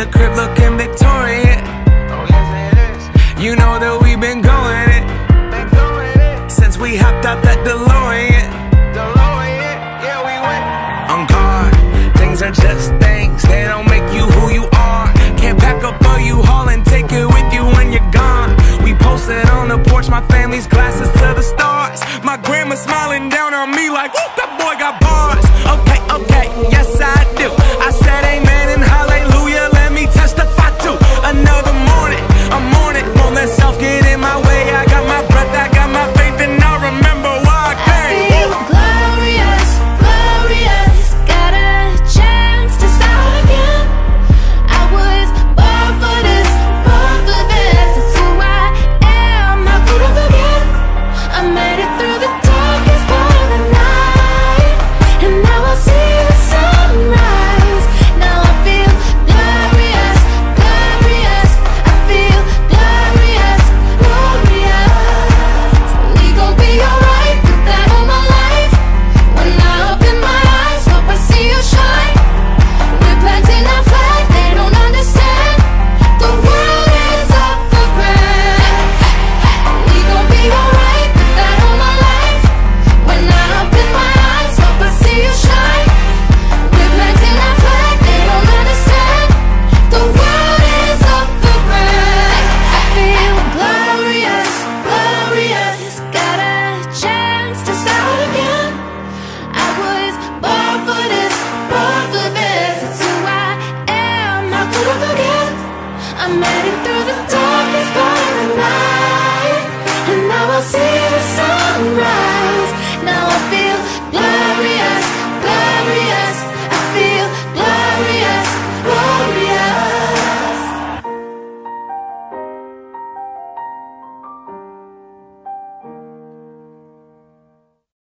the crib looking Victorian. Oh, yes, it is. You know that we've been going it. Been going it. Since we hopped out that DeLorean. DeLorean, yeah, we went. On guard, things are just things. They don't make you who you are. Can't pack up for you haul and take it with you when you're gone. We posted on the porch, my family's glasses to the stars. My grandma smiling down on me like, automatic